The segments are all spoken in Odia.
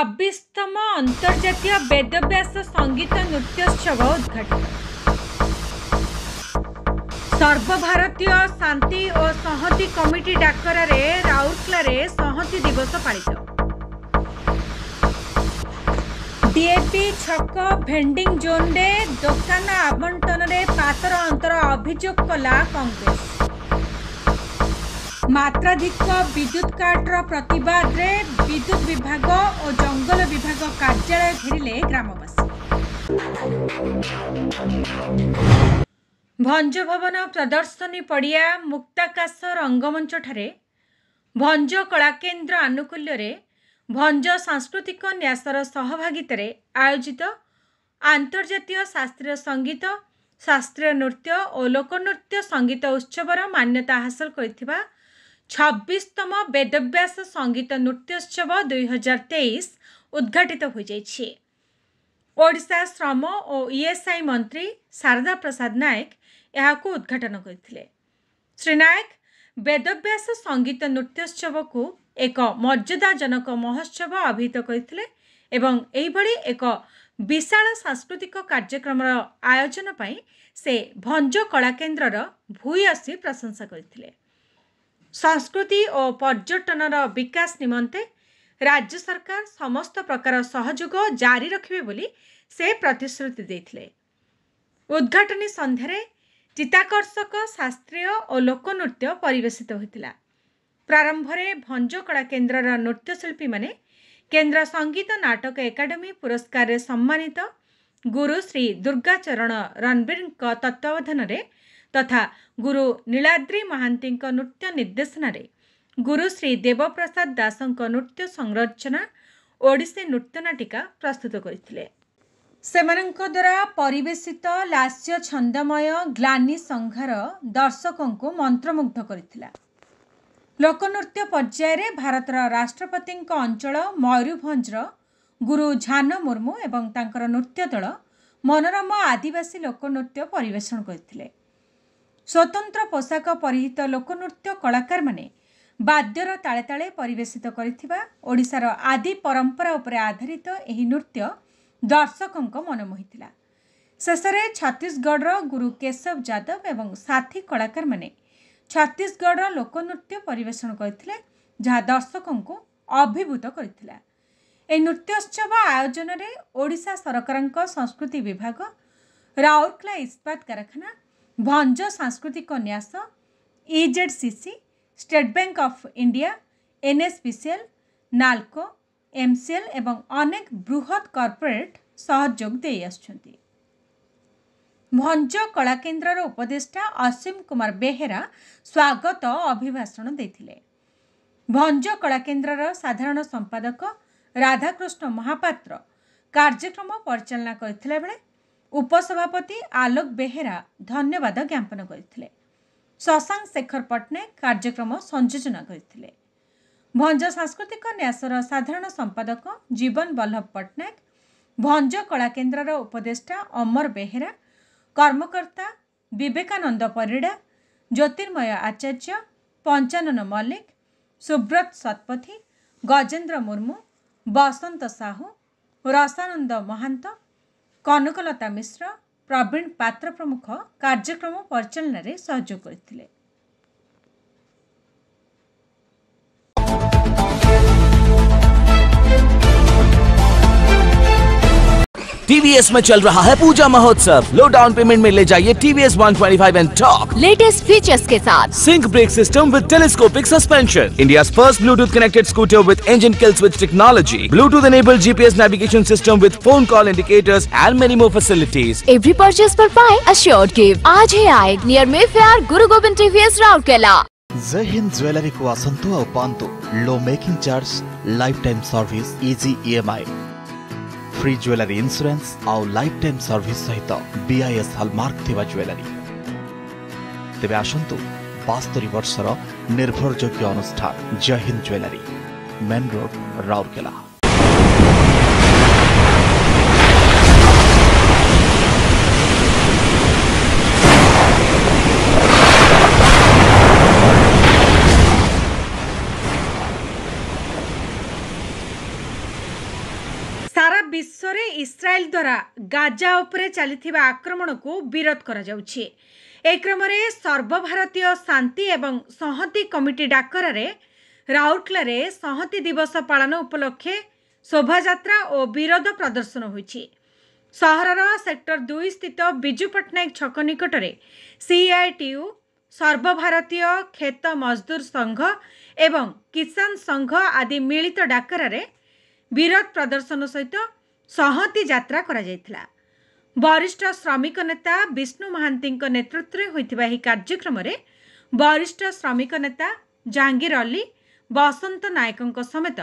ଛବିଶତମ ଅନ୍ତର୍ଜାତୀୟ ବେଦବ୍ୟାସ ସଙ୍ଗୀତ ନୃତ୍ୟୋତ୍ସବ ଉଦ୍ଘାଟିତ ସର୍ବଭାରତୀୟ ଶାନ୍ତି ଓ ସଂହତି କମିଟି ଡାକରାରେ ରାଉରକେଲାରେ ସଂହତି ଦିବସ ପାଳିତ ଡିଏପି ଛକ ଭେଣ୍ଡିଂ ଜୋନ୍ରେ ଦୋକାନ ଆବଣ୍ଟନରେ ପାତର ଅନ୍ତର ଅଭିଯୋଗ କଲା କଂଗ୍ରେସ ମାତ୍ରାଧିକ ବିଦ୍ୟୁତ୍ କାଟର ପ୍ରତିବାଦରେ ବିଦ୍ୟୁତ୍ ବିଭାଗ ଓ ଜଙ୍ଗଲ ବିଭାଗ କାର୍ଯ୍ୟାଳୟ ଘେରିଲେ ଗ୍ରାମବାସୀ। ଭଞ୍ଜ ଭବନ ପ୍ରଦର୍ଶନୀ ପଡ଼ିଆ ମୁକ୍ତାକାଶ ରଙ୍ଗମଞ୍ଚଠାରେ ଭଞ୍ଜ କଳାକେନ୍ଦ୍ର ଆନୁକୂଲ୍ୟରେ ଭଞ୍ଜ ସାଂସ୍କୃତିକ ନ୍ୟାସର ସହଭାଗିତାରେ ଆୟୋଜିତ ଆନ୍ତର୍ଜାତୀୟ ଶାସ୍ତ୍ରୀୟ ସଙ୍ଗୀତ ଶାସ୍ତ୍ରୀୟ ନୃତ୍ୟ ଓ ଲୋକନୃତ୍ୟ ସଙ୍ଗୀତ ଉତ୍ସବର ମାନ୍ୟତା ହାସଲ କରିଥିବା ଛବିଶତମ ବେଦବ୍ୟାସ ସଙ୍ଗୀତ ନୃତ୍ୟୋତ୍ସବ ଦୁଇହଜାର ତେଇଶ ଉଦ୍ଘାଟିତ ହୋଇଯାଇଛି। ଓଡ଼ିଶା ଶ୍ରମ ଓ ଇଏସ୍ଆଇ ମନ୍ତ୍ରୀ ଶାରଦା ପ୍ରସାଦ ନାୟକ ଏହାକୁ ଉଦ୍ଘାଟନ କରିଥିଲେ। ଶ୍ରୀ ନାୟକ ବେଦବ୍ୟାସ ସଙ୍ଗୀତ ନୃତ୍ୟୋତ୍ସବକୁ ଏକ ମର୍ଯ୍ୟାଦାଜନକ ମହୋତ୍ସବ ଅଭିହିତ କରିଥିଲେ ଏବଂ ଏହିଭଳି ଏକ ବିଶାଳ ସାଂସ୍କୃତିକ କାର୍ଯ୍ୟକ୍ରମର ଆୟୋଜନ ପାଇଁ ସେ ଭଞ୍ଜ କଳାକେନ୍ଦ୍ରର ଭୂୟସୀ ପ୍ରଶଂସା କରିଥିଲେ। ସଂସ୍କୃତି ଓ ପର୍ଯ୍ୟଟନର ବିକାଶ ନିମନ୍ତେ ରାଜ୍ୟ ସରକାର ସମସ୍ତ ପ୍ରକାର ସହଯୋଗ ଜାରି ରଖିବେ ବୋଲି ସେ ପ୍ରତିଶ୍ରୁତି ଦେଇଥିଲେ। ଉଦ୍ଘାଟନୀ ସନ୍ଧ୍ୟାରେ ଚିତ୍ତାକର୍ଷକ ଶାସ୍ତ୍ରୀୟ ଓ ଲୋକନୃତ୍ୟ ପରିବେଶିତ ହୋଇଥିଲା। ପ୍ରାରମ୍ଭରେ ଭଞ୍ଜ କଳା କେନ୍ଦ୍ରର ନୃତ୍ୟଶିଳ୍ପୀମାନେ କେନ୍ଦ୍ର ସଙ୍ଗୀତ ନାଟକ ଏକାଡେମୀ ପୁରସ୍କାରରେ ସମ୍ମାନିତ ଗୁରୁ ଶ୍ରୀ ଦୁର୍ଗାଚରଣ ରଣବୀରଙ୍କ ତତ୍ତ୍ୱାବଧାନରେ ତଥା ଗୁରୁ ନୀଳାଦ୍ରି ମହାନ୍ତିଙ୍କ ନୃତ୍ୟ ନିର୍ଦ୍ଦେଶନାରେ ଗୁରୁ ଶ୍ରୀ ଦେବପ୍ରସାଦ ଦାସଙ୍କ ନୃତ୍ୟ ସଂରଚନା ଓଡ଼ିଶୀ ନୃତ୍ୟ ନାଟିକା ପ୍ରସ୍ତୁତ କରିଥିଲେ। ସେମାନଙ୍କ ଦ୍ୱାରା ପରିବେଶିତ ଲାସ୍ୟ ଛନ୍ଦମୟ ଗ୍ଲାନି ସଂହାର ଦର୍ଶକଙ୍କୁ ମନ୍ତ୍ରମୁଗ୍ଧ କରିଥିଲା। ଲୋକନୃତ୍ୟ ପର୍ଯ୍ୟାୟରେ ଭାରତର ରାଷ୍ଟ୍ରପତିଙ୍କ ଅଞ୍ଚଳ ମୟୂରଭଞ୍ଜର ଗୁରୁ ଝାନ ମୁର୍ମୁ ଏବଂ ତାଙ୍କର ନୃତ୍ୟ ଦଳ ମନୋରମ ଆଦିବାସୀ ଲୋକନୃତ୍ୟ ପରିବେଷଣ କରିଥିଲେ। ସ୍ୱତନ୍ତ୍ର ପୋଷାକ ପରିହିତ ଲୋକନୃତ୍ୟ କଳାକାରମାନେ ବାଦ୍ୟର ତାଳେ ତାଳେ ପରିବେଷିତ କରିଥିବା ଓଡ଼ିଶାର ଆଦି ପରମ୍ପରା ଉପରେ ଆଧାରିତ ଏହି ନୃତ୍ୟ ଦର୍ଶକଙ୍କ ମନ ମୋହିଥିଲା। ଶେଷରେ ଛତିଶଗଡ଼ର ଗୁରୁ କେଶବ ଯାଦବ ଏବଂ ସାଥୀ କଳାକାରମାନେ ଛତିଶଗଡ଼ର ଲୋକନୃତ୍ୟ ପରିବେଷଣ କରିଥିଲେ ଯାହା ଦର୍ଶକଙ୍କୁ ଅଭିଭୂତ କରିଥିଲା। ଏହି ନୃତ୍ୟୋତ୍ସବ ଆୟୋଜନରେ ଓଡ଼ିଶା ସରକାରଙ୍କ ସଂସ୍କୃତି ବିଭାଗ ରାଉରକେଲା ଇସ୍ପାତ କାରଖାନା ଭଞ୍ଜ ସାଂସ୍କୃତିକ ନ୍ୟାସ ଇଜେଡ୍ State Bank of India NSPCL NALCO MCL ଏବଂ ଅନେକ ବୃହତ୍ କର୍ପୋରେଟ୍ ସହଯୋଗ ଦେଇ ଆସୁଛନ୍ତି। ଭଞ୍ଜ କଳାକେନ୍ଦ୍ରର ଉପଦେଷ୍ଟା ଅସୀମ କୁମାର ବେହେରା ସ୍ୱାଗତ ଅଭିଭାଷଣ ଦେଇଥିଲେ। ଭଞ୍ଜ କଳାକେନ୍ଦ୍ରର ସାଧାରଣ ସମ୍ପାଦକ ରାଧାକୃଷ୍ଣ ମହାପାତ୍ର କାର୍ଯ୍ୟକ୍ରମ ପରିଚାଳନା କରିଥିଲା ବେଳେ ଉପସଭାପତି ଆଲୋକ ବେହେରା ଧନ୍ୟବାଦ ଜ୍ଞାପନ କରିଥିଲେ। ଶଶାଙ୍କ ଶେଖର ପଟ୍ଟନାୟକ କାର୍ଯ୍ୟକ୍ରମ ସଂଯୋଜନା କରିଥିଲେ। ଭଞ୍ଜ ସାଂସ୍କୃତିକ ନ୍ୟାସର ସାଧାରଣ ସମ୍ପାଦକ ଜୀବନ ବଲ୍ଲଭ ପଟ୍ଟନାୟକ ଭଞ୍ଜ କଳାକେନ୍ଦ୍ରର ଉପଦେଷ୍ଟା ଅମର ବେହେରା କର୍ମକର୍ତ୍ତା ବିବେକାନନ୍ଦ ପରିଡ଼ା ଜ୍ୟୋତିର୍ମୟ ଆଚାର୍ଯ୍ୟ ପଞ୍ଚାନନ ମଲ୍ଲିକ ସୁବ୍ରତ ଶତପଥୀ ଗଜେନ୍ଦ୍ର ମୁର୍ମୁ ବସନ୍ତ ସାହୁ ରସାନନ୍ଦ ମହାନ୍ତ କନକଲତା ମିଶ୍ର ପ୍ରବୀଣ ପାତ୍ର ପ୍ରମୁଖ କାର୍ଯ୍ୟକ୍ରମ ପରିଚାଳନାରେ ସହଯୋଗ କରିଥିଲେ। टीवीएस में चल रहा है पूजा महोत्सव। लो डाउन पेमेंट में ले जाइए TVS 125 and talk latest features के साथ। Sync brake system with telescopic suspension India first Bluetooth connected scooter with engine kill switch technology Bluetooth enable GPS navigation system with phone call indicators and many more facilities every purchase पर पाए अश्योर्ड गिफ्ट आज ही आए नियर मे फेयर गुरु गोविंद टीवीएस राउरकेला जय हिंद ज्वेलरी को आसंतु और पांतु लो making charge life time service easy EMI free jewellery insurance ଆଉ ଲାଇଫ୍ ଟାଇମ୍ ସର୍ଭିସ୍ ସହିତ ବିଆଇଏସ୍ ହଲମାର୍କ ଥିବା ଜୁଏଲାରୀ ତେବେ ଆସନ୍ତୁ ବାସ୍ତରୀ ବର୍ଷର ନିର୍ଭରଯୋଗ୍ୟ ଅନୁଷ୍ଠାନ Jai Hind jewellery main road Rourkela Israel ଦ୍ୱାରା ଗାଜା ଉପରେ ଚାଲିଥିବା ଆକ୍ରମଣକୁ ବିରୋଧ କରାଯାଉଛି। ଏ କ୍ରମରେ ସର୍ବଭାରତୀୟ ଶାନ୍ତି ଏବଂ ସଂହତି କମିଟି ଡାକରାରେ ରାଉରକେଲାରେ ସଂହତି ଦିବସ ପାଳନ ଉପଲକ୍ଷେ ଶୋଭାଯାତ୍ରା ଓ ବିରୋଧ ପ୍ରଦର୍ଶନ ହୋଇଛି। ସହରର ସେକ୍ଟର ଦୁଇ ସ୍ଥିତ ବିଜୁ ପଟ୍ଟନାୟକ ଛକ ନିକଟରେ ସିଆଇଟିୟୁ ସର୍ବଭାରତୀୟ କ୍ଷେତ ମଜଦୁର ସଂଘ ଏବଂ କିଷାନ ସଂଘ ଆଦି ମିଳିତ ଡାକରାରେ ବିରୋଧ ପ୍ରଦର୍ଶନ ସହିତ ସଂହତି ଯାତ୍ରା କରାଯାଇଥିଲା। ବରିଷ୍ଠ ଶ୍ରମିକ ନେତା ବିଷ୍ଣୁ ମହାନ୍ତିଙ୍କ ନେତୃତ୍ୱରେ ହୋଇଥିବା ଏହି କାର୍ଯ୍ୟକ୍ରମରେ ବରିଷ୍ଠ ଶ୍ରମିକ ନେତା ଜାହାଙ୍ଗୀର ଅଲି ବସନ୍ତ ନାୟକଙ୍କ ସମେତ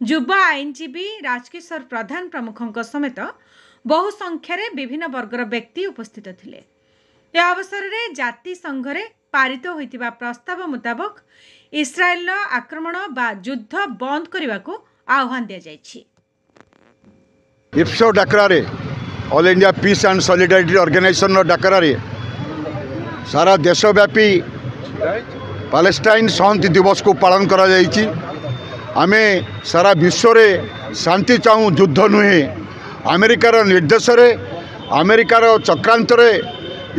ଯୁବ ଆଇନଜୀବୀ ରାଜକିଶୋର ପ୍ରଧାନ ପ୍ରମୁଖଙ୍କ ସମେତ ବହୁ ସଂଖ୍ୟାରେ ବିଭିନ୍ନ ବର୍ଗର ବ୍ୟକ୍ତି ଉପସ୍ଥିତ ଥିଲେ। ଏ ଅବସରରେ ଜାତିସଂଘରେ ପାରିତ ହୋଇଥିବା ପ୍ରସ୍ତାବ ମୁତାବକ ଇସ୍ରାଏଲର ଆକ୍ରମଣ ବା ଯୁଦ୍ଧ ବନ୍ଦ କରିବାକୁ ଆହ୍ୱାନ ଦିଆଯାଇଛି। ଇଫ୍ସୋ ଡାକରାରେ All India Peace and Solidarity ଅର୍ଗାନାଇଜେସନର ଡାକରାରେ ସାରା ଦେଶବ୍ୟାପୀ ପାଲେଷ୍ଟାଇନ୍ ସଂହତି ଦିବସକୁ ପାଳନ କରାଯାଇଛି ଆମେ ସାରା ବିଶ୍ୱରେ ଶାନ୍ତି ଚାହୁଁ ଯୁଦ୍ଧ ନୁହେଁ ଆମେରିକାର ନିର୍ଦ୍ଦେଶରେ ଆମେରିକାର ଚକ୍ରାନ୍ତରେ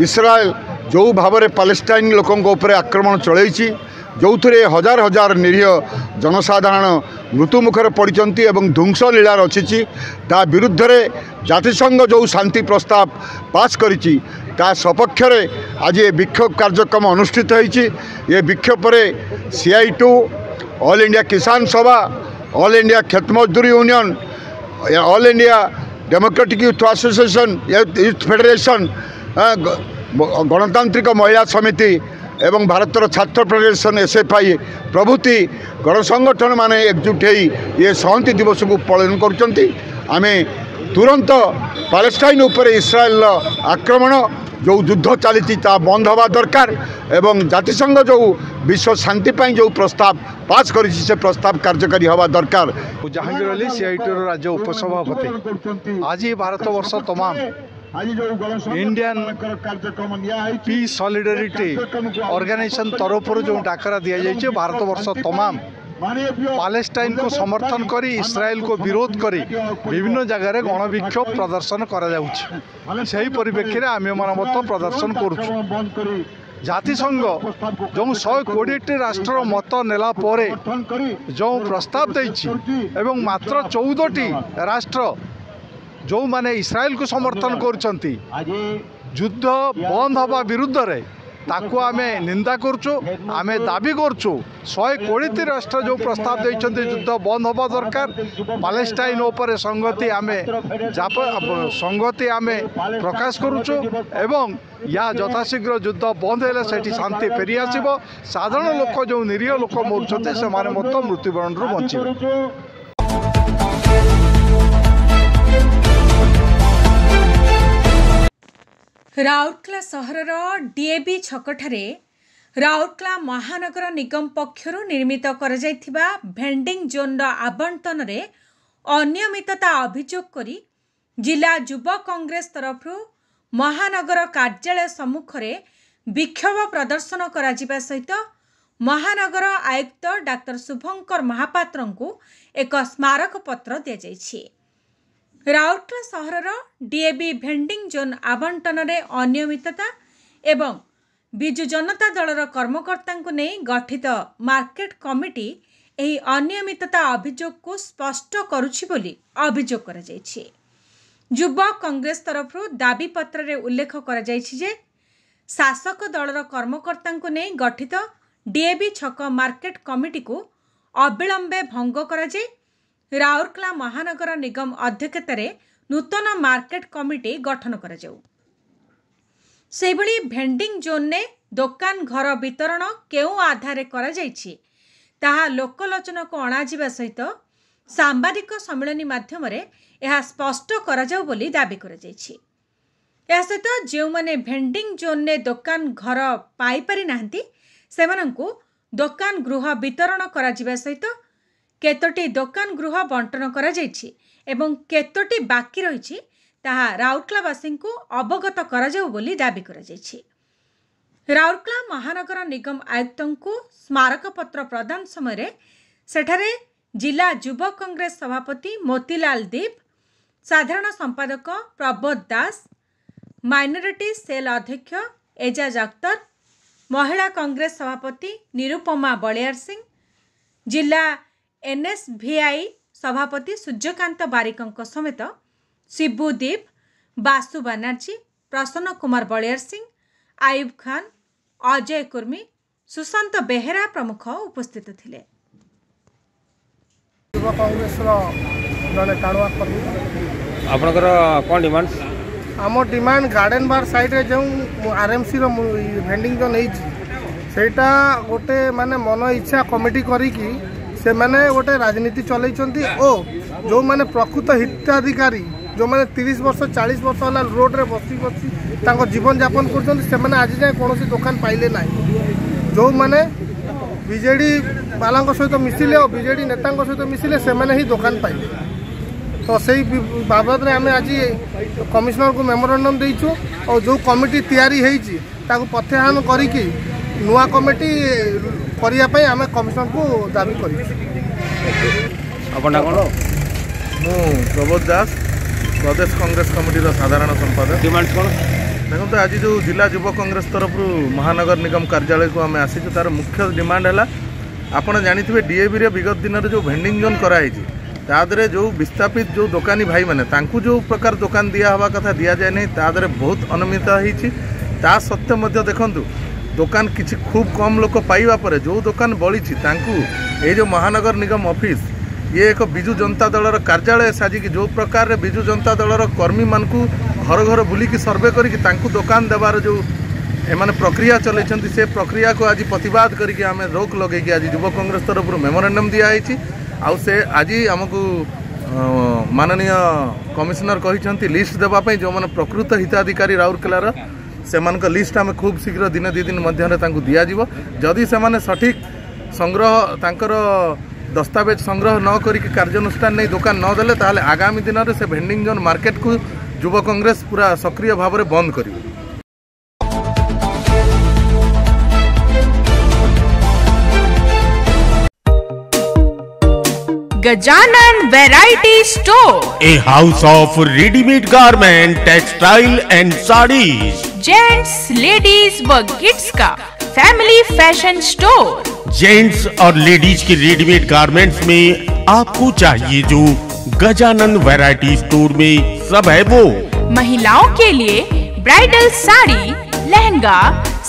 ଇସ୍ରାଏଲ ଯେଉଁ ଭାବରେ ପାଲେଷ୍ଟାଇନ୍ ଲୋକଙ୍କ ଉପରେ ଆକ୍ରମଣ ଚଳାଇଛି ଯେଉଁଥିରେ ହଜାର ହଜାର ନିରୀହ ଜନସାଧାରଣ ମୃତ୍ୟୁମୁଖରେ ପଡ଼ିଛନ୍ତି ଏବଂ ଧ୍ୱଂସ ଲୀଳା ରଚିଛି ତା ବିରୁଦ୍ଧରେ ଜାତିସଂଘ ଯେଉଁ ଶାନ୍ତି ପ୍ରସ୍ତାବ ପାସ୍ କରିଛି ତା ସପକ୍ଷରେ ଆଜି ଏ ବିକ୍ଷୋଭ କାର୍ଯ୍ୟକ୍ରମ ଅନୁଷ୍ଠିତ ହୋଇଛି। ଏ ବିକ୍ଷୋଭରେ CITU All India Kisan Sabha All India Khet Mazdoor Union All India Democratic Youth Association Youth Federation ଗଣତାନ୍ତ୍ରିକ ମହିଳା ସମିତି ଏବଂ ଭାରତର ଛାତ୍ର ଫେଡେରେସନ୍ ଏସ୍ଏଫ୍ଆଇ ପ୍ରଭୃତି ଗଣସଂଗଠନମାନେ ଏକଜୁଟ ହୋଇ ଏ ସଂହତି ଦିବସକୁ ପାଳନ କରୁଛନ୍ତି ଆମେ ତୁରନ୍ତ ପାଲେଷ୍ଟାଇନ୍ ଉପରେ ଇସ୍ରାଏଲର ଆକ୍ରମଣ ଯେଉଁ ଯୁଦ୍ଧ ଚାଲିଛି ତାହା ବନ୍ଦ ହେବା ଦରକାର ଏବଂ ଜାତିସଂଘ ଯେଉଁ ବିଶ୍ୱ ଶାନ୍ତି ପାଇଁ ଯେଉଁ ପ୍ରସ୍ତାବ ପାସ୍ କରିଛି ସେ ପ୍ରସ୍ତାବ କାର୍ଯ୍ୟକାରୀ ହେବା ଦରକାର ମୁଁ ଜାହାଙ୍ଗୀର ଅଲି ସିଆଇଟିର ରାଜ୍ୟ ଉପସଭାପତି ଆଜି ଭାରତବର୍ଷ ତମାମ ଇଣ୍ଡିଆନ୍ ପି ସଲିଡାରିଟି ଅର୍ଗାନାଇଜେସନ୍ ତରଫରୁ ଯେଉଁ ଡାକରା ଦିଆଯାଇଛି ଭାରତବର୍ଷ ତମାମ ପାଲେଷ୍ଟାଇନ୍କୁ ସମର୍ଥନ କରି ଇସ୍ରାଏଲକୁ ବିରୋଧ କରି ବିଭିନ୍ନ ଜାଗାରେ ଗଣବିକ୍ଷୋଭ ପ୍ରଦର୍ଶନ କରାଯାଉଛି ସେହି ପରିପ୍ରେକ୍ଷୀରେ ଆମେମାନେ ମଧ୍ୟ ପ୍ରଦର୍ଶନ କରୁଛୁ ଜାତିସଂଘ ଯେଉଁ ଶହେ କୋଡ଼ିଏଟି ରାଷ୍ଟ୍ରର ମତ ନେଲା ପରେ ଯେଉଁ ପ୍ରସ୍ତାବ ଦେଇଛି ଏବଂ ମାତ୍ର ଚଉଦଟି ରାଷ୍ଟ୍ର ଯେଉଁମାନେ ଇସ୍ରାଏଲକୁ ସମର୍ଥନ କରୁଛନ୍ତି ଯୁଦ୍ଧ ବନ୍ଦ ହେବା ବିରୁଦ୍ଧରେ ତାକୁ ଆମେ ନିନ୍ଦା କରୁଛୁ ଆମେ ଦାବି କରୁଛୁ ଶହେ କୋଡ଼ିଏଟି ରାଷ୍ଟ୍ର ଯେଉଁ ପ୍ରସ୍ତାବ ଦେଇଛନ୍ତି ଯୁଦ୍ଧ ବନ୍ଦ ହେବା ଦରକାର ପାଲେଷ୍ଟାଇନ୍ ଉପରେ ସଂଗତି ଆମେ ସଂଗତି ଆମେ ପ୍ରକାଶ କରୁଛୁ ଏବଂ ୟା ଯଥାଶୀଘ୍ର ଯୁଦ୍ଧ ବନ୍ଦ ହେଲେ ସେଠି ଶାନ୍ତି ଫେରିଆସିବ ସାଧାରଣ ଲୋକ ଯେଉଁ ନିରୀହ ଲୋକ ମରୁଛନ୍ତି ସେମାନେ ମଧ୍ୟ ମୃତ୍ୟୁବରଣରୁ ବଞ୍ଚିବେ। ରାଉରକେଲା ସହରର ଡିଏବି ଛକଠାରେ ରାଉରକେଲା ମହାନଗର ନିଗମ ପକ୍ଷରୁ ନିର୍ମିତ କରାଯାଇଥିବା ଭେଣ୍ଡିଂ ଜୋନ୍ର ଆବଣ୍ଟନରେ ଅନିୟମିତତା ଅଭିଯୋଗ କରି ଜିଲ୍ଲା ଯୁବ କଂଗ୍ରେସ ତରଫରୁ ମହାନଗର କାର୍ଯ୍ୟାଳୟ ସମ୍ମୁଖରେ ବିକ୍ଷୋଭ ପ୍ରଦର୍ଶନ କରାଯିବା ସହିତ ମହାନଗର ଆୟୁକ୍ତ ଡାକ୍ତର ଶୁଭଙ୍କର ମହାପାତ୍ରଙ୍କୁ ଏକ ସ୍ମାରକପତ୍ର ଦିଆଯାଇଛି। ରାଉରକେଲା ସହରର ଡିଏବି ଭେଣ୍ଡିଂ ଜୋନ୍ ଆବଣ୍ଟନରେ ଅନିୟମିତତା ଏବଂ ବିଜୁ ଜନତା ଦଳର କର୍ମକର୍ତ୍ତାଙ୍କୁ ନେଇ ଗଠିତ ମାର୍କେଟ କମିଟି ଏହି ଅନିୟମିତତା ଅଭିଯୋଗକୁ ସ୍ପଷ୍ଟ କରୁଛି ବୋଲି ଅଭିଯୋଗ କରାଯାଇଛି। ଯୁବ କଂଗ୍ରେସ ତରଫରୁ ଦାବିପତ୍ରରେ ଉଲ୍ଲେଖ କରାଯାଇଛି ଯେ ଶାସକ ଦଳର କର୍ମକର୍ତ୍ତାଙ୍କୁ ନେଇ ଗଠିତ ଡିଏବି ଛକ ମାର୍କେଟ କମିଟିକୁ ଅବିଳମ୍ବେ ଭଙ୍ଗ କରାଯାଇ ରାଉରକେଲା ମହାନଗର ନିଗମ ଅଧ୍ୟକ୍ଷତାରେ ନୂତନ ମାର୍କେଟ କମିଟି ଗଠନ କରାଯାଉ। ସେହିଭଳି ଭେଣ୍ଡିଂ ଜୋନ୍ରେ ଦୋକାନ ଘର ବିତରଣ କେଉଁ ଆଧାରରେ କରାଯାଇଛି ତାହା ଲୋକଲୋଚନକୁ ଅଣାଯିବା ସହିତ ସାମ୍ବାଦିକ ସମ୍ମିଳନୀ ମାଧ୍ୟମରେ ଏହା ସ୍ପଷ୍ଟ କରାଯାଉ ବୋଲି ଦାବି କରାଯାଇଛି। ଏହା ସହିତ ଯେଉଁମାନେ ଭେଣ୍ଡିଂ ଜୋନ୍ରେ ଦୋକାନ ଘର ପାଇପାରି ନାହାନ୍ତି ସେମାନଙ୍କୁ ଦୋକାନ ଗୃହ ବିତରଣ କରାଯିବା ସହିତ କେତୋଟି ଦୋକାନ ଗୃହ ବଣ୍ଟନ କରାଯାଇଛି ଏବଂ କେତୋଟି ବାକି ରହିଛି ତାହା ରାଉରକେଲାବାସୀଙ୍କୁ ଅବଗତ କରାଯାଉ ବୋଲି ଦାବି କରାଯାଇଛି। ରାଉରକେଲା ମହାନଗର ନିଗମ ଆୟୁକ୍ତଙ୍କୁ ସ୍ମାରକପତ୍ର ପ୍ରଦାନ ସମୟରେ ସେଠାରେ ଜିଲ୍ଲା ଯୁବ କଂଗ୍ରେସ ସଭାପତି ମୋତିଲାଲ ଦୀପ ସାଧାରଣ ସମ୍ପାଦକ ପ୍ରବୋଧ ଦାସ ମାଇନରିଟି ସେଲ୍ ଅଧ୍ୟକ୍ଷ ଏଜାଜ ଅକ୍ତର ମହିଳା କଂଗ୍ରେସ ସଭାପତି ନିରୁପମା ବଳିଆର ସିଂ ଜିଲ୍ଲା ଏନ୍ଏସ୍ଭିଆଇ ସଭାପତି ସୂର୍ଯ୍ୟକାନ୍ତ ବାରିକଙ୍କ ସମେତ ଶିବୁ ଦୀପ ବାସୁ ବାନାର୍ଜୀ ପ୍ରସନ୍ନ କୁମାର ବଳିଆର ସିଂ ଆୟୁବ ଖାନ୍ ଅଜୟ କୁର୍ମୀ ସୁଶାନ୍ତ ବେହେରା ପ୍ରମୁଖ ଉପସ୍ଥିତ ଥିଲେ। ଯୁବ କଂଗ୍ରେସର ଜଣେ ଟାଣୁଆ କର୍ମୀ। ଆପଣଙ୍କର କ'ଣ ଡିମାଣ୍ଡ ଆମ ଡିମାଣ୍ଡ ଗାର୍ଡେନ ବାର ସାଇଡ଼ରେ ଯେଉଁ ଆର୍ଏମ୍ସିର ଭେଣ୍ଡିଂ ଜୋନ୍ ହେଇଛି ସେଇଟା ଗୋଟେ ମାନେ ମନ ଇଚ୍ଛା କମିଟି କରିକି ସେମାନେ ଗୋଟେ ରାଜନୀତି ଚଲେଇଛନ୍ତି ଓ ଯେଉଁମାନେ ପ୍ରକୃତ ହିତାଧିକାରୀ ଯେଉଁମାନେ ତିରିଶ ବର୍ଷ ଚାଳିଶ ବର୍ଷ ହେଲା ରୋଡ଼ରେ ବସି ବସି ତାଙ୍କ ଜୀବନଯାପନ କରୁଛନ୍ତି ସେମାନେ ଆଜି ଯାଏଁ କୌଣସି ଦୋକାନ ପାଇଲେ ନାହିଁ। ଯେଉଁମାନେ ବିଜେଡ଼ି ବାଲାଙ୍କ ସହିତ ମିଶିଲେ ଓ ବିଜେଡ଼ି ନେତାଙ୍କ ସହିତ ମିଶିଲେ ସେମାନେ ହିଁ ଦୋକାନ ପାଇଲେ। ତ ସେଇ ବି- ବାବଦରେ ଆମେ ଆଜି କମିଶନରକୁ ମେମୋରାଣ୍ଡମ୍ ଦେଇଛୁ ଆଉ ଯେଉଁ କମିଟି ତିଆରି ହେଇଛି ତାକୁ ପ୍ରତ୍ୟାହାର କରିକି ନୂଆ କମିଟି କରିବା ପାଇଁ ଆମେ କମିଶନରକୁ ଦାବି କରିଛୁ। ଆପଣଟା କ'ଣ? ମୁଁ ପ୍ରବୋଧ ଦାସ ପ୍ରଦେଶ କଂଗ୍ରେସ କମିଟିର ସାଧାରଣ ସମ୍ପାଦକ। ଡିମାଣ୍ଡ କ'ଣ? ଦେଖନ୍ତୁ ଆଜି ଯେଉଁ ଜିଲ୍ଲା ଯୁବ କଂଗ୍ରେସ ତରଫରୁ ମହାନଗର ନିଗମ କାର୍ଯ୍ୟାଳୟକୁ ଆମେ ଆସିଛୁ ତାର ମୁଖ୍ୟ ଡିମାଣ୍ଡ ହେଲା ଆପଣ ଜାଣିଥିବେ ଡିଏବିରେ ବିଗତ ଦିନରେ ଯେଉଁ ଭେଣ୍ଡିଂ ଜୋନ୍ କରାହେଇଛି ତା ଦେହରେ ଯେଉଁ ବିସ୍ଥାପିତ ଯେଉଁ ଦୋକାନୀ ଭାଇମାନେ ତାଙ୍କୁ ଯେଉଁ ପ୍ରକାର ଦୋକାନ ଦିଆହେବା କଥା ଦିଆଯାଏ ନାହିଁ ତା ଦେହରେ ବହୁତ ଅନିୟମିତତା ହେଇଛି। ତା ସତ୍ତ୍ୱେ ମଧ୍ୟ ଦେଖନ୍ତୁ ଦୋକାନ କିଛି ଖୁବ୍ କମ୍ ଲୋକ ପାଇବା ପରେ ଯେଉଁ ଦୋକାନ ବଳିଛି ତାଙ୍କୁ ଏଇ ଯେଉଁ ମହାନଗର ନିଗମ ଅଫିସ୍ ଇଏ ଏକ ବିଜୁ ଜନତା ଦଳର କାର୍ଯ୍ୟାଳୟ ସାଜିକି ଯେଉଁ ପ୍ରକାରରେ ବିଜୁ ଜନତା ଦଳର କର୍ମୀମାନଙ୍କୁ ଘର ଘର ବୁଲିକି ସର୍ଭେ କରିକି ତାଙ୍କୁ ଦୋକାନ ଦେବାର ଯେଉଁ ଏମାନେ ପ୍ରକ୍ରିୟା ଚଲେଇଛନ୍ତି ସେ ପ୍ରକ୍ରିୟାକୁ ଆଜି ପ୍ରତିବାଦ କରିକି ଆମେ ରୋକ ଲଗେଇକି ଆଜି ଯୁବ କଂଗ୍ରେସ ତରଫରୁ ମେମୋରାଣ୍ଡମ୍ ଦିଆହେଇଛି ଆଉ ସେ ଆଜି ଆମକୁ ଅ, ମାନନୀୟ କମିଶନର କହିଛନ୍ତି ଲିଷ୍ଟ ଦେବା ପାଇଁ ଯେଉଁମାନେ ପ୍ରକୃତ ହିତାଧିକାରୀ ରାଉରକେଲାର ସେମାନଙ୍କ ଲିଷ୍ଟ ଆମେ ଖୁବ୍ ଶୀଘ୍ର ଦିନେ ଦୁଇ ଦିନ ମଧ୍ୟରେ ତାଙ୍କୁ ଦିଆଯିବ ଯଦି ସେମାନେ ସଠିକ୍ ସଂଗ୍ରହ ତାଙ୍କର ଦସ୍ତାବେଜ ସଂଗ୍ରହ ନ କରିକି କାର୍ଯ୍ୟାନୁଷ୍ଠାନ ନେଇ ଦୋକାନ ନ ଦେଲେ ତାହେଲେ ଆଗାମୀ ଦିନରେ ସେ ଭେଣ୍ଡିଂ ଜୋନ୍ ମାର୍କେଟକୁ ଯୁବ କଂଗ୍ରେସ ପୁରା ସକ୍ରିୟ ଭାବରେ ବନ୍ଦ କରିବ Gajanan Variety Store. A house of ready-made garment, textile and sarees. Gents ladies व किड्स का फैमिली फ़ैशन स्टोर। जेंट्स और लेडीज़ के रेडीमेड गारमेंट्स में आपको चाहिए जो गजानन वैरायटी स्टोर में सब है वो। महिलाओं के लिए bridal sari lehenga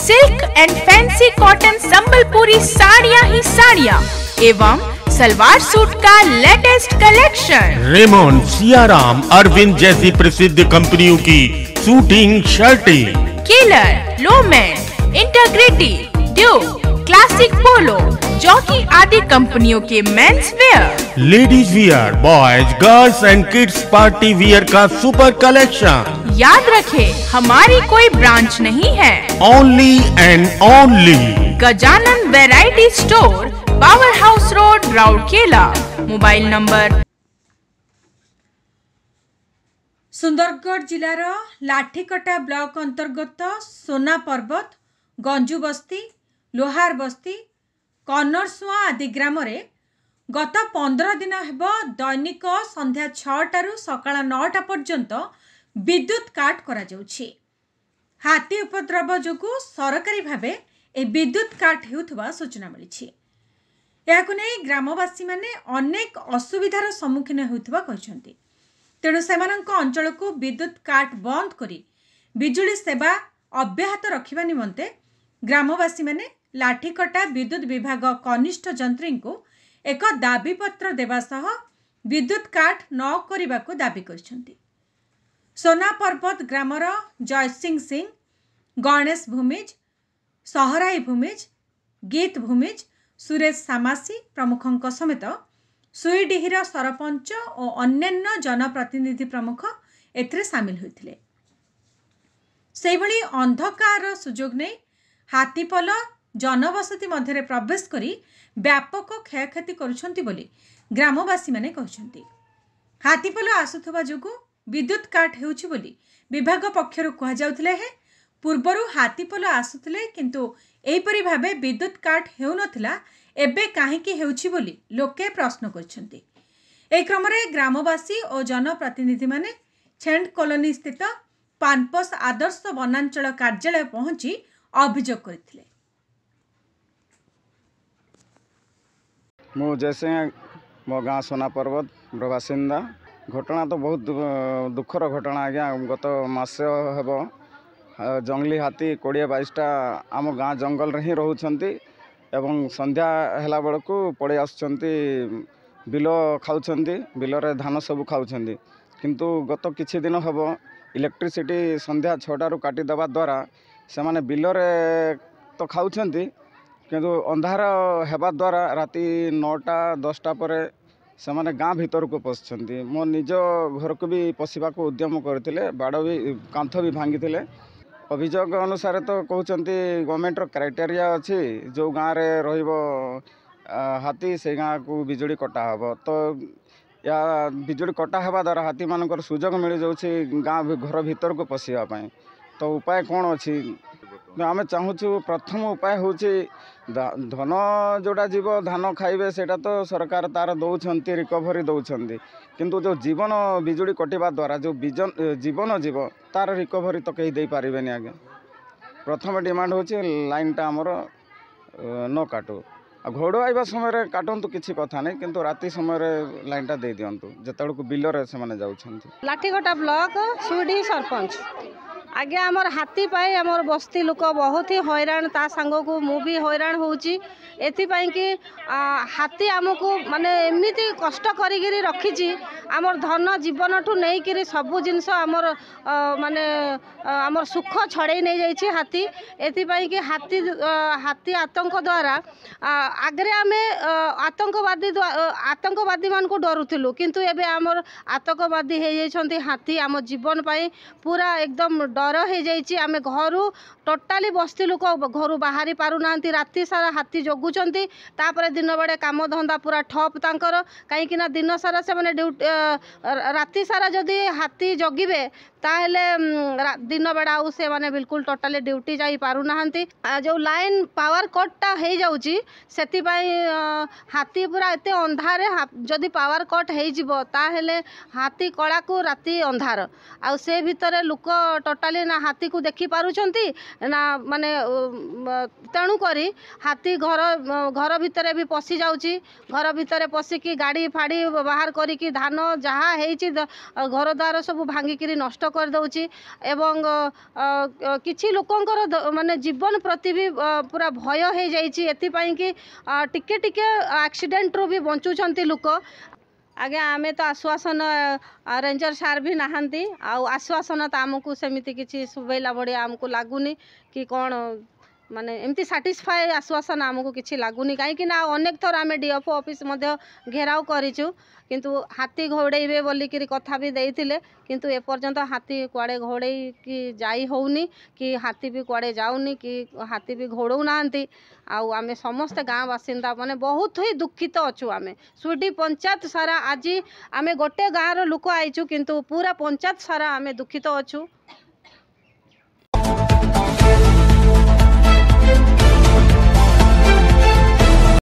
silk and fancy cotton Sambalpuri साड़ियाँ ही साड़ियाँ एवं सलवार सूट का latest collection Raymond Siyaram Arvind जैसी प्रसिद्ध कंपनियों की शूटिंग शर्टें किलर लोमैन इंटरग्रिटी ड्यू क्लासिक पोलो जॉकी आदि कंपनियों के mens wear ladies wear boys girls and kids party wear का सुपर कलेक्शन याद रखें हमारी कोई ब्रांच नहीं है. Only and only Gajanan variety store power house road Rourkela mobile number Sundargarh ଜିଲ୍ଲାର ଲାଠିକଟା ବ୍ଲକ ଅନ୍ତର୍ଗତ ସୋନା ପର୍ବତ ଗଞ୍ଜୁ ବସ୍ତି ଲୋହାର ବସ୍ତି କନରସୁଆଁ ଆଦି ଗ୍ରାମରେ ଗତ ପନ୍ଦର ଦିନ ହେବ ଦୈନିକ ସନ୍ଧ୍ୟା ଛଅଟାରୁ ସକାଳ ନଅଟା ପର୍ଯ୍ୟନ୍ତ ବିଦ୍ୟୁତ୍ କାଟ କରାଯାଉଛି। ହାତୀ ଉପଦ୍ରବ ଯୋଗୁଁ ସରକାରୀ ଭାବେ ଏହି ବିଦ୍ୟୁତ୍ କାଟ ହେଉଥିବା ସୂଚନା ମିଳିଛି। ଏହାକୁ ନେଇ ଗ୍ରାମବାସୀମାନେ ଅନେକ ଅସୁବିଧାର ସମ୍ମୁଖୀନ ହେଉଥିବା କହିଛନ୍ତି। ତେଣୁ ସେମାନଙ୍କ ଅଞ୍ଚଳକୁ ବିଦ୍ୟୁତ୍ କାଟ ବନ୍ଦ କରି ବିଜୁଳି ସେବା ଅବ୍ୟାହତ ରଖିବା ନିମନ୍ତେ ଗ୍ରାମବାସୀମାନେ ଲାଠିକଟା ବିଦ୍ୟୁତ୍ ବିଭାଗ କନିଷ୍ଠ ଯନ୍ତ୍ରୀଙ୍କୁ ଏକ ଦାବିପତ୍ର ଦେବା ସହ ବିଦ୍ୟୁତ୍ କାଟ ନ କରିବାକୁ ଦାବି କରିଛନ୍ତି। ସୋନା ପର୍ବତ ଗ୍ରାମର ଜୟସିଂ ସିଂ ଗଣେଶ ଭୂମିଜ ସହରାଇ ଭୂମିଜ ଗୀତ ଭୂମିଜ ସୁରେଶ ସାମାସୀ ପ୍ରମୁଖଙ୍କ ସମେତ ସୁଇଡିହିର ସରପଞ୍ଚ ଓ ଅନ୍ୟାନ୍ୟ ଜନପ୍ରତିନିଧି ପ୍ରମୁଖ ଏଥିରେ ସାମିଲ ହୋଇଥିଲେ। ସେହିଭଳି ଅନ୍ଧକାରର ସୁଯୋଗ ନେଇ ହାତୀପଲ ଜନବସତି ମଧ୍ୟରେ ପ୍ରବେଶ କରି ବ୍ୟାପକ କ୍ଷୟକ୍ଷତି କରୁଛନ୍ତି ବୋଲି ଗ୍ରାମବାସୀମାନେ କହିଛନ୍ତି। ହାତୀପଲ ଆସୁଥିବା ଯୋଗୁଁ ବିଦ୍ୟୁତ୍ କାଟ ହେଉଛି ବୋଲି ବିଭାଗ ପକ୍ଷରୁ କୁହାଯାଉଥିଲେ ହେଁ ପୂର୍ବରୁ ହାତୀପଲ ଆସୁଥିଲେ କିନ୍ତୁ ଏହିପରି ଭାବେ ବିଦ୍ୟୁତ୍ କାଟ ହେଉନଥିଲା ଏବେ କାହିଁକି ହେଉଛି ବୋଲି ଲୋକେ ପ୍ରଶ୍ନ କରିଛନ୍ତି। ଏହି କ୍ରମରେ ଗ୍ରାମବାସୀ ଓ ଜନପ୍ରତିନିଧିମାନେ ଛେଣ୍ଡ କଲୋନୀ ସ୍ଥିତ ପାନପସ୍ ଆଦର୍ଶ ବନାଞ୍ଚଳ କାର୍ଯ୍ୟାଳୟ ପହଞ୍ଚି ଅଭିଯୋଗ କରିଥିଲେ। ମୁଁ ଜୟସିଂହ ମୋ ଗାଁ সোনা ପର୍ବତର ବାସିନ୍ଦା। ଘଟଣା ତ ବହୁତ ଦୁ- ଦୁଃଖର ଘଟଣା ଆଜ୍ଞା ଗତ ମାସ ହେବ। ଆ, ଜଙ୍ଗଲି ହାତୀ କୋଡ଼ିଏ ବାଇଶଟା ଆମ ଗାଁ ଜଙ୍ଗଲରେ ହିଁ ରହୁଛନ୍ତି। ଏବଂ ସନ୍ଧ୍ୟା ହେଲା ବେଳକୁ ପଳେଇ ଆସୁଛନ୍ତି ବିଲ ଖାଉଛନ୍ତି ବିଲରେ ଧାନ ସବୁ ଖାଉଛନ୍ତି। କିନ୍ତୁ ଗତ କିଛି ଦିନ ହେବ ଇଲେକ୍ଟ୍ରିସିଟି ସନ୍ଧ୍ୟା ଛଅଟାରୁ କାଟିଦେବା ଦ୍ୱାରା ସେମାନେ ବିଲରେ ତ ଖାଉଛନ୍ତି କିନ୍ତୁ ଅନ୍ଧାର ହେବା ଦ୍ୱାରା ରାତି ନଅଟା ଦଶଟା ପରେ ସେମାନେ ଗାଁ ଭିତରକୁ ପଶୁଛନ୍ତି। ମୋ ନିଜ ଘରକୁ ବି ପଶିବାକୁ ଉଦ୍ୟମ କରିଥିଲେ ବାଡ଼ ବି କାନ୍ଥ ବି ଭାଙ୍ଗିଥିଲେ। ଅଭିଯୋଗ ଅନୁସାରେ ତ କହୁଛନ୍ତି ଗଭର୍ଣ୍ଣମେଣ୍ଟର କ୍ରାଇଟେରିଆ ଅଛି ଯେଉଁ ଗାଁରେ ରହିବ ଆ, ହାତୀ ସେଇ ଗାଁକୁ ବିଜୁଳି କଟା ହେବ ତ ୟା ବିଜୁଳି କଟା ହେବା ଦ୍ୱାରା ହାତୀମାନଙ୍କର ସୁଯୋଗ ମିଳିଯାଉଛି ଗାଁ ଭି- ଘର ଭିତରକୁ ପଶିବା ପାଇଁ ତ ଉପାୟ କ'ଣ ଅଛି ନା ଆମେ ଚାହୁଁଛୁ ପ୍ରଥମ ଉପାୟ ହେଉଛି ଧା- ଧନ ଯେଉଁଟା ଯିବ ଧାନ ଖାଇବେ ସେଇଟା ତ ସରକାର ତା'ର ଦେଉଛନ୍ତି ରିକଭରି ଦେଉଛନ୍ତି। କିନ୍ତୁ ଯେଉଁ ଜୀବନ ବିଜୁଳି କଟିବା ଦ୍ୱାରା ଯେଉଁ ବିଜନ ଜୀବନ ଯିବ ତା'ର ରିକଭରି ତ କେହି ଦେଇପାରିବେନି ଆଜ୍ଞା। ପ୍ରଥମ ଡିମାଣ୍ଡ ହେଉଛି ଲାଇନ୍ଟା ଆମର ଅ, ନ କାଟୁ। ଆଉ ଘୋଡ଼ାଇବା ସମୟରେ କାଟନ୍ତୁ କିଛି କଥା ନାହିଁ କିନ୍ତୁ ରାତି ସମୟରେ ଲାଇନ୍ଟା ଦେଇ ଦିଅନ୍ତୁ ଯେତେବେଳକୁ ବିଲରେ ସେମାନେ ଯାଉଛନ୍ତି। ଲାଠିକଟା ବ୍ଲକ ସୁଇଡ଼ି ସରପଞ୍ଚ। ଆଜ୍ଞା ଆମର ହାତୀ ପାଇଁ ଆମର ବସ୍ତି ଲୋକ ବହୁତ ହି ହଇରାଣ ତା ସାଙ୍ଗକୁ ମୁଁ ବି ହଇରାଣ ହେଉଛି। ଏଥିପାଇଁ କି ଆ, ହାତୀ ଆମକୁ ମାନେ ଏମିତି କଷ୍ଟ କରିକିରି ରଖିଛି ଆମର ଧନ ଜୀବନଠୁ ନେଇକିରି ସବୁ ଜିନିଷ ଆମର ଅ, ମାନେ ଅ, ଆମର ସୁଖ ଛଡ଼େଇ ନେଇଯାଇଛି ହାତୀ। ଏଥିପାଇଁ କି ହାତୀ ଅ, ହାତୀ ଆତଙ୍କ ଦ୍ୱାରା ଆ, ଆଗରେ ଆମେ ଅ, ଆତଙ୍କବାଦୀ ଦ୍ୱା- ଅ, ଆତଙ୍କବାଦୀମାନଙ୍କୁ ଡରୁଥିଲୁ କିନ୍ତୁ ଏବେ ଆମର ଆତଙ୍କବାଦୀ ହେଇଯାଇଛନ୍ତି ହାତୀ ଆମ ଜୀବନ ପାଇଁ ପୁରା ଏକଦମ ଡର ହେଇଯାଇଛି। ଆମେ ଘରୁ ଟୋଟାଲି ବସ୍ତି ଲୋକ ଘରୁ ବାହାରି ପାରୁନାହାନ୍ତି। ରାତି ସାରା ହାତୀ ଜଗୁଛନ୍ତି। ତାପରେ ଦିନ ବେଳେ କାମଧନ୍ଦା ପୁରା ଠପ୍ ତାଙ୍କର। କାହିଁକିନା ଦିନ ସାରା ସେମାନେ ଡ୍ୟୁଟି ରାତି ସାରା ଯଦି ହାତୀ ଜଗିବେ ତାହେଲେ ଉମ୍, ରା- ଦିନ ବେଳା ଆଉ ସେମାନେ ବିଲକୁଲ ଟୋଟାଲି ଡ୍ୟୁଟି ଯାଇ ପାରୁନାହାନ୍ତି। ଆଉ ଯେଉଁ ଲାଇନ୍ ପାୱାର କଟ୍ଟା ହେଇଯାଉଛି ସେଥିପାଇଁ ଅ, ହାତୀ ପୁରା ଏତେ ଅନ୍ଧାରେ ହା- ଯଦି ପାୱାର କଟ୍ ହେଇଯିବ ତାହେଲେ ହାତୀ କଳାକୁ ରାତି ଅନ୍ଧାର। ଆଉ ସେ ଭିତରେ ଲୋକ ଟୋଟାଲି ନା ହାତୀକୁ ଦେଖି ପାରୁଛନ୍ତି? ନା ମାନେ ଉମ୍, ତେଣୁ କରି ହାତୀ ଘର ଘର ଭିତରେ ବି ପଶି ଯାଉଛି। ଘର ଭିତରେ ପଶିକି ଗାଡ଼ି ଫାଡ଼ି ବାହାର କରିକି ଧାନ ଯାହା ହେଇଛି ଦ- ଘର ଦ୍ୱାର ସବୁ ଭାଙ୍ଗିକିରି ନଷ୍ଟ କରିଦେଉଛି। ଏବଂ ଅ, ଅ, କିଛି ଲୋକଙ୍କର ଦ- ମାନେ ଜୀବନ ପ୍ରତି ବି ଅ, ପୁରା ଭୟ ହେଇଯାଇଛି। ଏଥିପାଇଁ କି ଅ, ଟିକେ ଟିକେ ଆକ୍ସିଡେଣ୍ଟରୁ ବି ବଞ୍ଚୁଛନ୍ତି ଲୋକ। ଆଜ୍ଞା ଆମେ ତ ଆଶ୍ୱାସନ ଆ, ରେଞ୍ଜର ସାର୍ ବି ନାହାନ୍ତି। ଆଉ ଆଶ୍ୱାସନ ତ ଆମକୁ ସେମିତି କିଛି ଶୁଭେଇଲା ଭଳିଆ ଆମକୁ ଲାଗୁନି କି କ'ଣ ମାନେ ଏମିତି ସାଟିସ୍ଫାଏ ଆଶ୍ୱାସନ ଆମକୁ କିଛି ଲାଗୁନି। କାହିଁକି ନା ଅନେକ ଥର ଆମେ ଡି ଏଫ୍ ଅଫିସ୍ ମଧ୍ୟ ଘେରାଉ କରିଛୁ। କିନ୍ତୁ ହାତୀ ଘୋଡ଼େଇବେ ବୋଲିକିରି କଥା ବି ଦେଇଥିଲେ। କିନ୍ତୁ ଏପର୍ଯ୍ୟନ୍ତ ହାତୀ କୁଆଡ଼େ ଘୋଡ଼େଇକି ଯାଇ ହେଉନି କି ହାତୀ ବି କୁଆଡ଼େ ଯାଉନି କି ହାତୀ ବି ଘୋଡ଼ଉନାହାନ୍ତି ଆଉ ଆମେ ସମସ୍ତେ ଗାଁ ବାସିନ୍ଦା ମାନେ ବହୁତ ହିଁ ଦୁଃଖିତ ଅଛୁ ଆମେ। ସୁଇଟି ପଞ୍ଚାୟତ ସାରା ଆଜି ଆମେ ଗୋଟେ ଗାଁର ଲୋକ ଆଇଛୁ କିନ୍ତୁ ପୁରା ପଞ୍ଚାୟତ ସାରା ଆମେ ଦୁଃଖିତ ଅଛୁ।